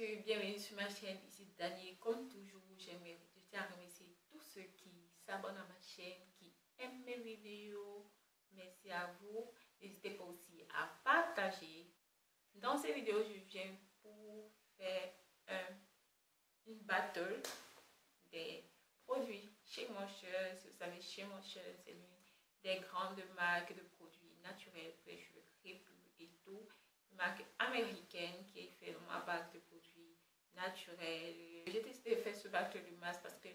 bienvenue sur ma chaîne, ici Dani. Comme toujours, j'aimerais, je tiens à remercier tous ceux qui s'abonnent à ma chaîne, qui aiment mes vidéos. Merci à vous. N'hésitez pas aussi à partager. Dans cette vidéo, je viens pour faire un, une battle des produits chez Moisture. Si vous savez, chez Moisture, c'est l'une des grandes marques de produits naturels crépus et tout. Marque américaine qui est faite dans ma base de produits J'ai décidé de faire ce battle de parce que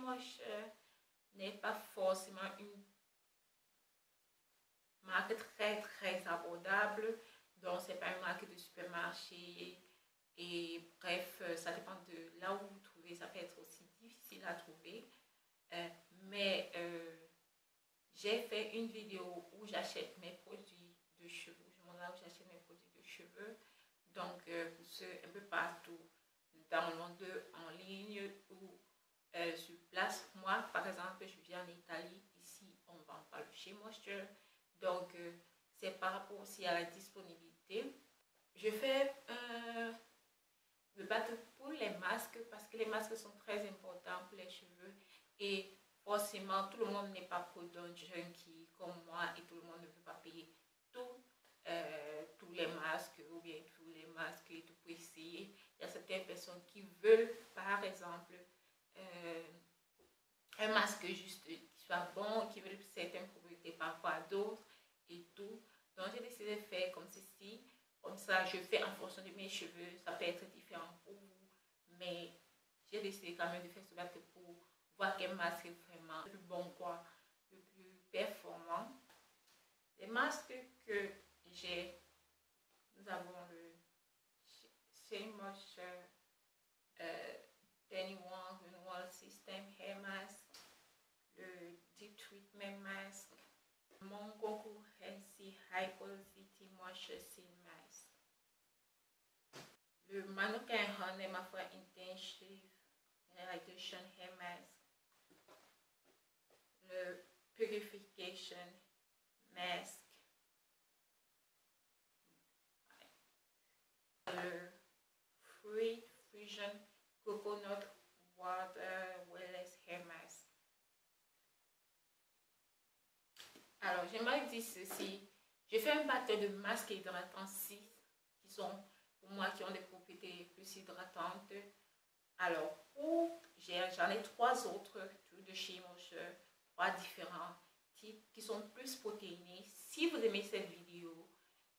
Moisture n'est pas forcément une marque très très abordable. Donc, c'est pas une marque de supermarché. Et bref, ça dépend de là où vous trouvez. Ça peut être aussi difficile à trouver. Euh, mais euh, j'ai fait une vidéo où j'achète mes produits de cheveux. Je où j'achète mes produits de cheveux. Donc, euh, un peu partout dans le monde en ligne ou sur place. Moi, par exemple, je viens en Italie. Ici, on vend pas le chez Moisture. Donc, c'est par rapport aussi à la disponibilité. Je fais le battre pour les masques parce que les masques sont très importants pour les cheveux et forcément tout le monde n'est pas prudent junkie comme moi et tout le monde ne peut pas payer tout, euh, tous les masques ou bien tous les masques et tout pour essayer. Il y a certaines personnes qui veulent par exemple euh, un masque juste qui soit bon, qui veulent certaines propriétés parfois d'autres et tout. Donc j'ai décidé de faire comme ceci. Comme ça, je fais en fonction de mes cheveux. Ça peut être différent pour. Mais j'ai décidé quand même de faire cela pour voir quel masque est vraiment le bon, quoi, le plus performant. Les masques que j'ai, nous avons le Shea Moisture euh, 21 Renewal System Hair Mask, le Deep Treatment Mask, mon Comprehensive High Quality Moisture Seal Mask, le Manuka Honey Mafra Intensive Hydration Hair Mask, le Purification Mask, le Fruit Fusion Coconut Water Wellness Hair Mask. Alors, j'aimerais dire ceci. J'ai fait un batteur de masques hydratants 6 qui sont, pour moi, qui ont des propriétés plus hydratantes. Alors, j'en ai trois autres de chez Moisture, trois différents types qui sont plus protéinés. Si vous aimez cette vidéo,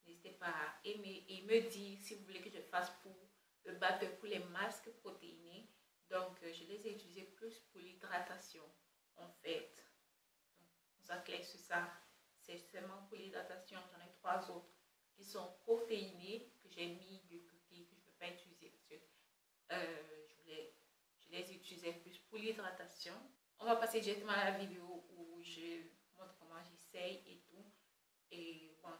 n'hésitez pas à aimer et me dire si vous voulez que je fasse pour le batteur pour les masques protéinés. Donc, je les ai utilisés plus pour l'hydratation, en fait. On s'acclare sur ça. C'est seulement pour l'hydratation. J'en ai trois autres qui sont protéinés, que j'ai mis de côté, que je ne peux pas utiliser parce que euh, je, voulais, je les utilisais plus pour l'hydratation. On va passer directement à la vidéo où je montre comment j'essaye et tout. Et bon.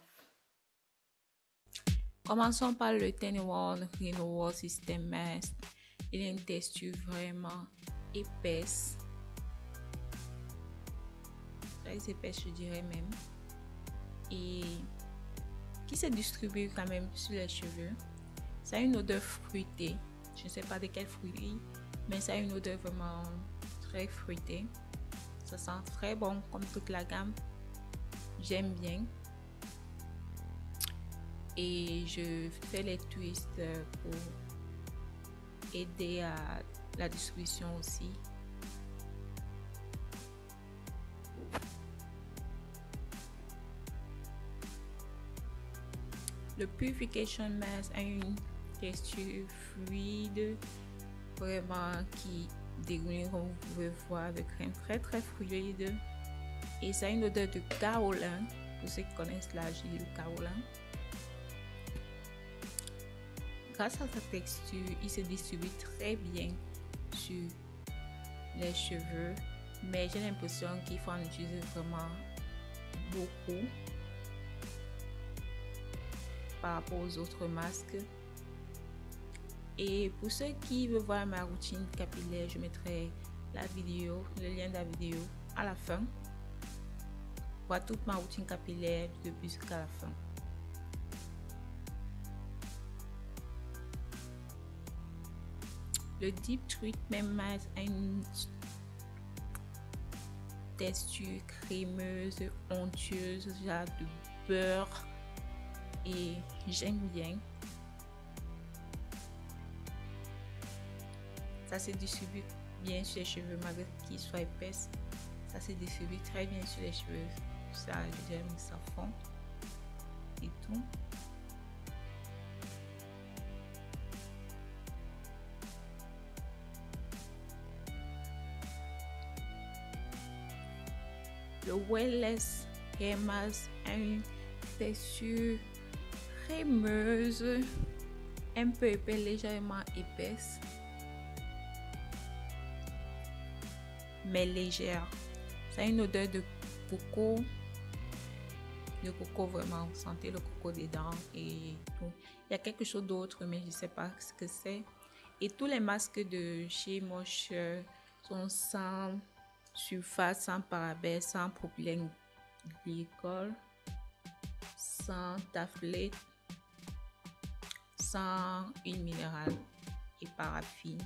Commençons par le 21 Renewal System Mask. Il a une texture vraiment épaisse. Très épaisse, je dirais même. Et qui se distribue quand même sur les cheveux. Ça a une odeur fruitée. Je ne sais pas de quel fruit, mais ça a une odeur vraiment très fruitée. Ça sent très bon comme toute la gamme. J'aime bien. Et je fais les twists pour aider à la distribution aussi. Le Purification Mask a une texture fluide, vraiment qui dégoûte comme vous pouvez voir, de crème très très fluide. Et ça a une odeur de kaolin, pour ceux qui connaissent la de kaolin. Grâce à sa texture, il se distribue très bien sur les cheveux, mais j'ai l'impression qu'il faut en utiliser vraiment beaucoup par rapport aux autres masques. Et pour ceux qui veulent voir ma routine capillaire, je mettrai la vidéo, le lien de la vidéo à la fin. Voir toute ma routine capillaire de début jusqu'à la fin. Le Deep Treatment Mask a une texture crémeuse, onctueuse, genre de beurre. Et j'aime bien. Ça se distribue bien sur les cheveux malgré qu'ils soient épaisses. Ça se distribue très bien sur les cheveux. Ça, j'aime ça fond et tout. Le Wellness a une texture crémeuse, un peu épais, légèrement épaisse, mais légère. Ça a une odeur de coco, de coco vraiment, vous sentez le coco dedans et tout. Il y a quelque chose d'autre, mais je ne sais pas ce que c'est. Et tous les masques de chez Moche sont sans surface, sans parabènes, sans propylène glycol, sans tafflette, sans huile minérale et paraffine.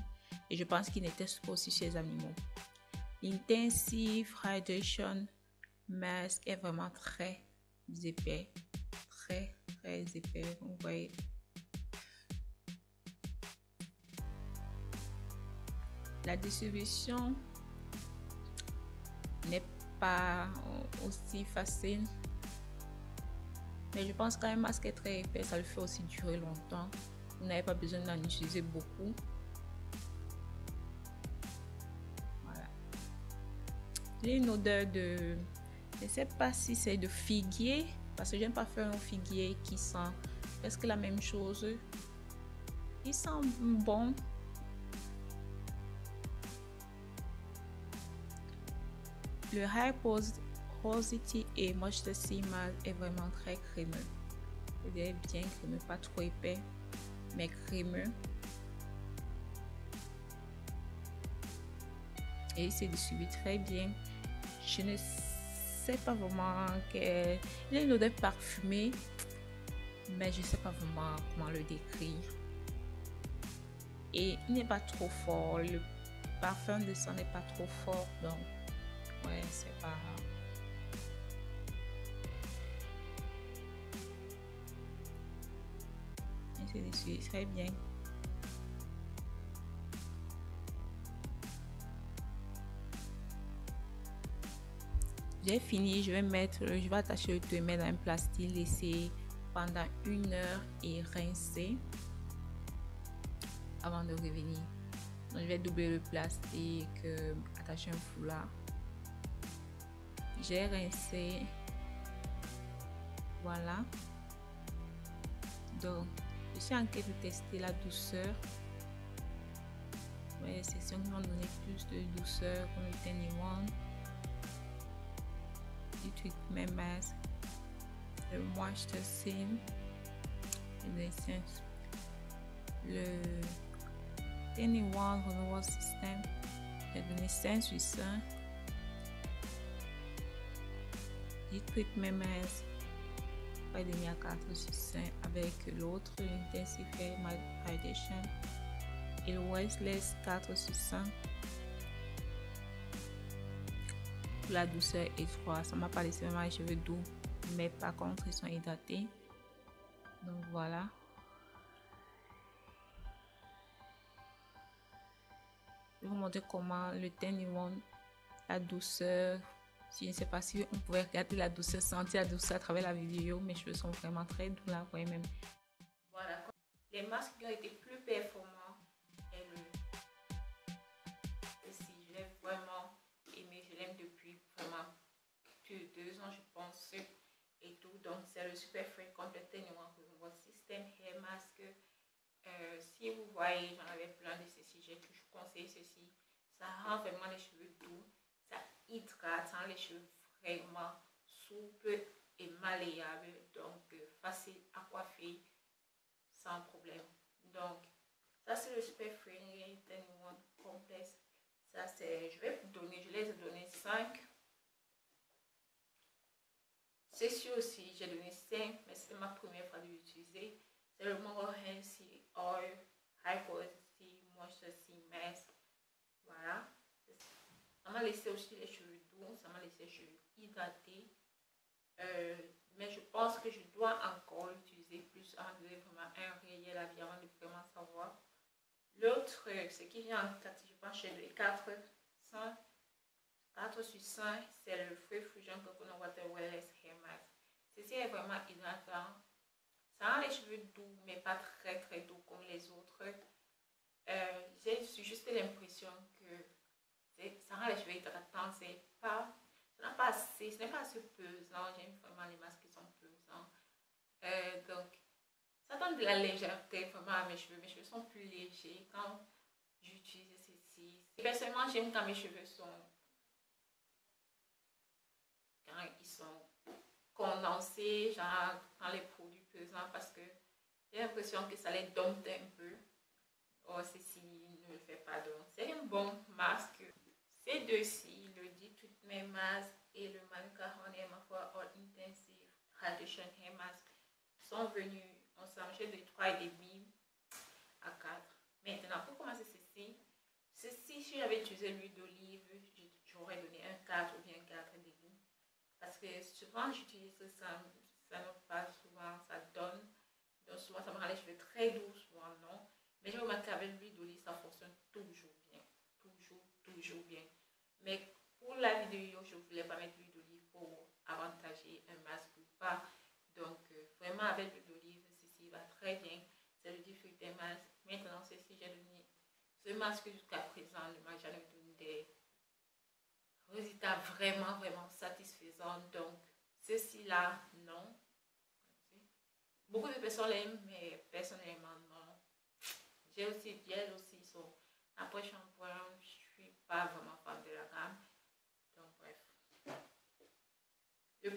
Et je pense qu'il n'était pas aussi chez les animaux. Intensive Hydration Mask est vraiment très épais. Très, très épais. Vous voyez. La distribution n'est pas aussi facile. Mais je pense qu'un masque est très épais, ça le fait aussi durer longtemps. Vous n'avez pas besoin d'en utiliser beaucoup. Voilà. J'ai une odeur de... Je ne sais pas si c'est de figuier, parce que j'aime pas faire un figuier qui sent presque la même chose. Il sent bon, Le High Porosity et Moisture Mask est vraiment très crémeux. Il est bien crémeux, pas trop épais, mais crémeux. Et il se distribue très bien. Je ne sais pas vraiment que... Il a une odeur parfumée, mais je ne sais pas vraiment comment le décrire. Et il n'est pas trop fort. Le parfum de sang n'est pas trop fort, donc Ouais, c'est pas. C'est très bien. J'ai fini, je vais mettre, je vais attacher le temet dans un plastique, laisser pendant une heure et rincer avant de revenir. Donc, je vais doubler le plastique, euh, attacher un foulard j'ai rincé. Voilà. Donc je suis en train de tester la douceur. Ouais, c'est sûr qui vont donner plus de douceur comme le Tiny One. Du Treatment Mask le Moisture Sim le le Tiny One Renewal System j'ai donné 5 sur 5 Memes pas de à 4 sur 5 avec l'autre Intensifier Hydration et le Wasteless 4 sur 5 pour la douceur et 3 ça m'a pas laissé vraiment les cheveux doux mais par contre ils sont hydratés. Donc voilà. Je vais vous montrer comment le Tiny One la douceur je ne sais pas si on pouvait regarder la douceur, sentir la douceur à travers la vidéo. Mes cheveux sont vraiment très doux là, voyez même. Voilà, les masques qui ont été plus performants et le aussi, je l'ai vraiment aimé, je l'aime depuis vraiment deux ans je pense et tout. Donc c'est le Super Free Nuance votre système Hair Mask. Euh, si vous voyez, j'en avais plein de ceci, j'ai toujours conseillé ceci. Ça rend vraiment les cheveux doux hydratant les cheveux vraiment souple et malléable, donc euh, facile à coiffer sans problème. Donc, ça c'est le Super Friendly One Complex. Ça c'est, je vais vous donner, je les ai donné 5. C'est sûr aussi, j'ai donné 5, mais c'est ma première fois de l'utiliser. C'est le Moro Oil High Quality Moisture m'a laissé aussi les cheveux doux, ça m'a laissé les cheveux hydratés. Euh, mais je pense que je dois encore l'utiliser plus de vraiment un réel avant de vraiment savoir. L'autre, ce qui vient en 4, je pense chez les 4, 5, 4 sur 5, c'est le Free Fusion Coconut Water Wellness Hair Mask. Ceci est vraiment hydratant. Ça rend les cheveux doux, mais pas très très doux comme les autres. Euh, J'ai juste l'impression ça rend les cheveux hydratants. C'est pas, ça n'a pas assez, ce n'est pas assez pesant. J'aime vraiment les masques qui sont pesants. Euh, donc, ça donne de la légèreté vraiment à mes cheveux. Mes cheveux sont plus légers quand j'utilise ceci. Personnellement, j'aime quand mes cheveux sont quand ils sont condensés, genre quand les produits pesants, parce que j'ai l'impression que ça les dompte un peu. Oh, ceci ne le fait pas donc. C'est un bon masque. Ces deux-ci, le dit toutes mes masques et le Manuka Honey fois All Intensive Radiation Hair Mask, sont venus ensemble. J'ai de 3,5 à 4. Maintenant, pour commencer ceci, ceci, si j'avais utilisé l'huile d'olive, j'aurais donné un 4 ou bien 4 demi. Parce que souvent, j'utilise ça, ça ne pas souvent, ça donne. Donc souvent, ça me rend les cheveux très doux, souvent non. Mais je remarque qu'avec l'huile d'olive, ça fonctionne. Toujours, toujours bien. Mais pour la vidéo, je voulais pas mettre l'huile d'olive pour avantager un masque ou pas. Donc, euh, vraiment, avec l'huile d'olive, ceci va très bien. C'est le diffus des masques. Maintenant, ceci, j'ai donné ce masque jusqu'à présent. Ne m'a jamais donné des résultats vraiment, vraiment satisfaisants. Donc, ceci-là, non. Beaucoup de personnes l'aiment, mais personnellement, non. J'ai aussi, bien aussi son après je suis pas vraiment fan de la gamme. Donc, bref. Le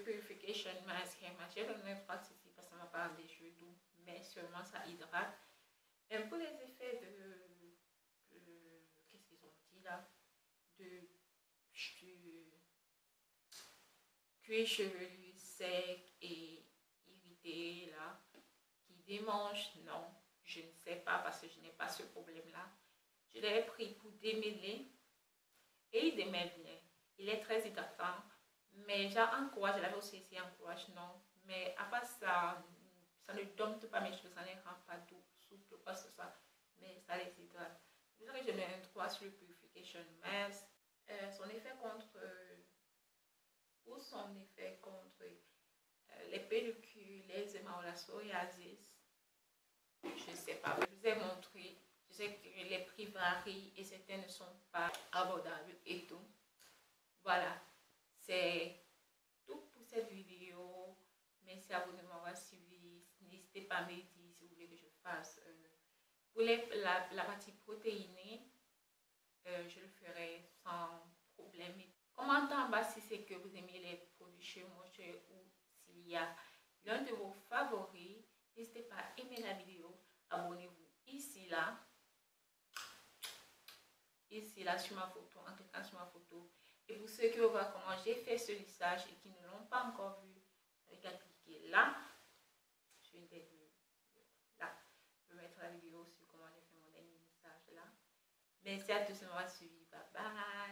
Mask Hair Mask, j'ai donné pas ceci parce que m'a pas des cheveux doux, mais seulement ça hydrate. Et pour les effets de, qu'est-ce qu'ils ont dit là, de, de cuir chevelu sec et irrité là, qui démange, non, je ne sais pas parce que je n'ai pas ce problème-là. Je l'ai pris pour démêler et il démêle bien. Il est très hydratant, mais j'encourage, j'avais aussi essayé encourage, non. Mais à part ça, ça ne dompte pas mes cheveux, ça ne rend pas doux, souple, quoi que ce soit, mais ça les hydrate. C'est que je mets un 3 sur le Purification Mask. Euh, son effet contre, euh, ou son effet contre euh, les pellicules, les ou la psoriasis, je ne sais pas. Je vous ai montré. Je sais que les prix varient et certains ne sont pas abordables et tout. Voilà. C'est tout pour cette vidéo. Merci à vous de m'avoir suivi. N'hésitez pas à me dire si vous voulez que je fasse. Euh, pour la, la, partie protéinée, euh, je le ferai sans problème. Commentez en bas si c'est que vous aimez les produits chez moi ou s'il y a l'un de vos favoris? N'hésitez pas à aimer la vidéo. Abonnez-vous ici, là. Ici, là, sur ma photo, en cliquant sur ma photo. Et pour ceux qui veulent voir comment j'ai fait ce lissage et qui ne l'ont pas encore vu, avec cliquer là. Je vais là. Je vais mettre la vidéo sur comment j'ai fait mon dernier lissage là. Merci à tous de m'avoir suivi. Bye bye.